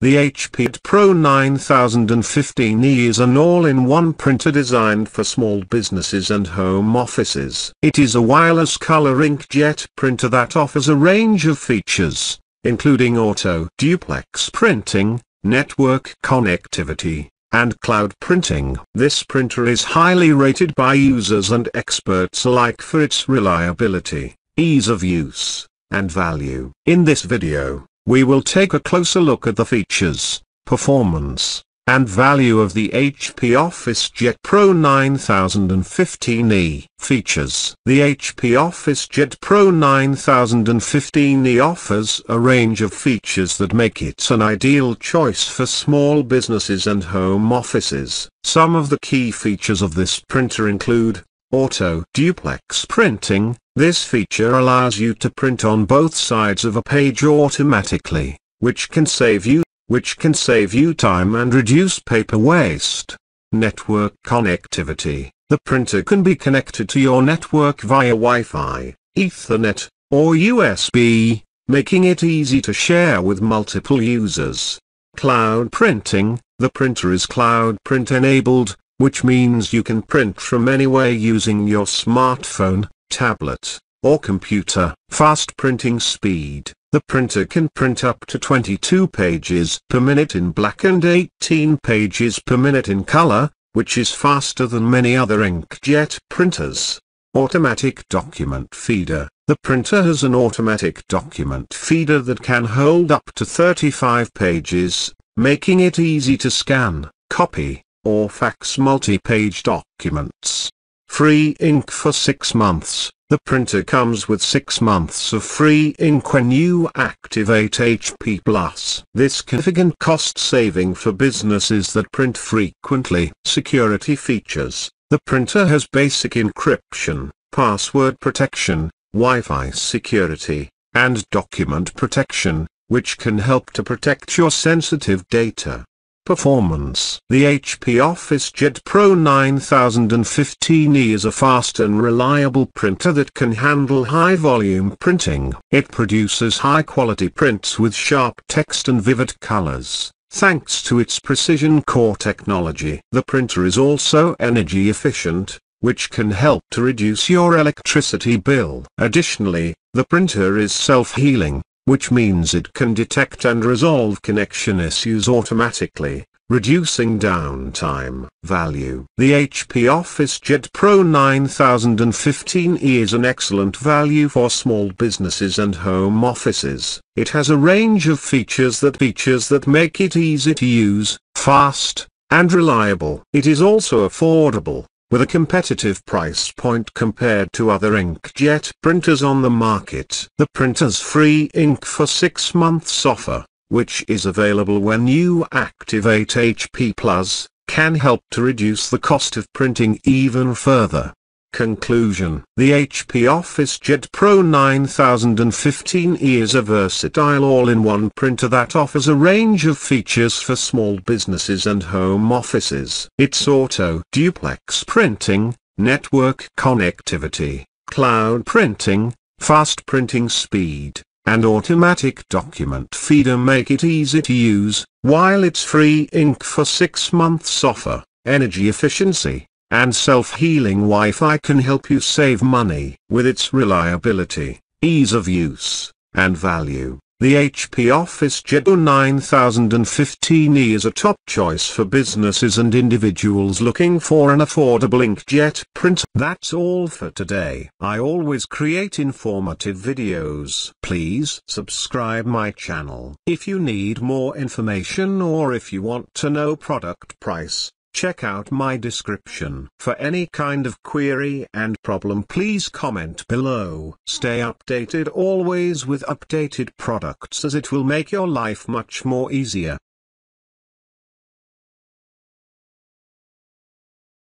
The HP Pro 9015E is an all-in-one printer designed for small businesses and home offices. It is a wireless color inkjet printer that offers a range of features, including auto duplex printing, network connectivity, and cloud printing. This printer is highly rated by users and experts alike for its reliability, ease of use, and value. In this video, we will take a closer look at the features, performance, and value of the HP OfficeJet Pro 9015E. Features The HP OfficeJet Pro 9015E offers a range of features that make it an ideal choice for small businesses and home offices. Some of the key features of this printer include Auto Duplex Printing This feature allows you to print on both sides of a page automatically, which can save you which can save you time and reduce paper waste. Network connectivity. The printer can be connected to your network via Wi-Fi, Ethernet, or USB, making it easy to share with multiple users. Cloud printing. The printer is cloud print enabled, which means you can print from anywhere using your smartphone, tablet, or computer. Fast printing speed. The printer can print up to 22 pages per minute in black and 18 pages per minute in color, which is faster than many other inkjet printers. Automatic document feeder. The printer has an automatic document feeder that can hold up to 35 pages, making it easy to scan, copy, or fax multi-page documents. Free ink for 6 months. The printer comes with 6 months of free ink when you activate HP Plus. This significant cost saving for businesses that print frequently. Security features. The printer has basic encryption, password protection, Wi-Fi security, and document protection, which can help to protect your sensitive data. Performance The HP OfficeJet Pro 9015E is a fast and reliable printer that can handle high-volume printing. It produces high-quality prints with sharp text and vivid colors. Thanks to its precision core technology. The printer is also energy efficient, which can help to reduce your electricity bill. Additionally, the printer is self-healing, which means it can detect and resolve connection issues automatically, reducing downtime. Value The HP OfficeJet Pro 9015E is an excellent value for small businesses and home offices. It has a range of features that features that make it easy to use, fast, and reliable. It is also affordable with a competitive price point compared to other inkjet printers on the market. The printer's free ink for 6 months offer, which is available when you activate HP Plus, can help to reduce the cost of printing even further. Conclusion. The HP OfficeJet Pro 9015E is a versatile all-in-one printer that offers a range of features for small businesses and home offices. Its auto-duplex printing, network connectivity, cloud printing, fast printing speed, and automatic document feeder make it easy to use, while its free ink for 6 months offer, energy efficiency, and self-healing Wi-Fi can help you save money. With its reliability, ease of use, and value, the HP OfficeJet 9015E is a top choice for businesses and individuals looking for an affordable inkjet printer. That's all for today. I always create informative videos. Please subscribe my channel. If you need more information or if you want to know product price, Check out my description. For any kind of query and problem please comment below. Stay updated always with updated products as it will make your life much more easier.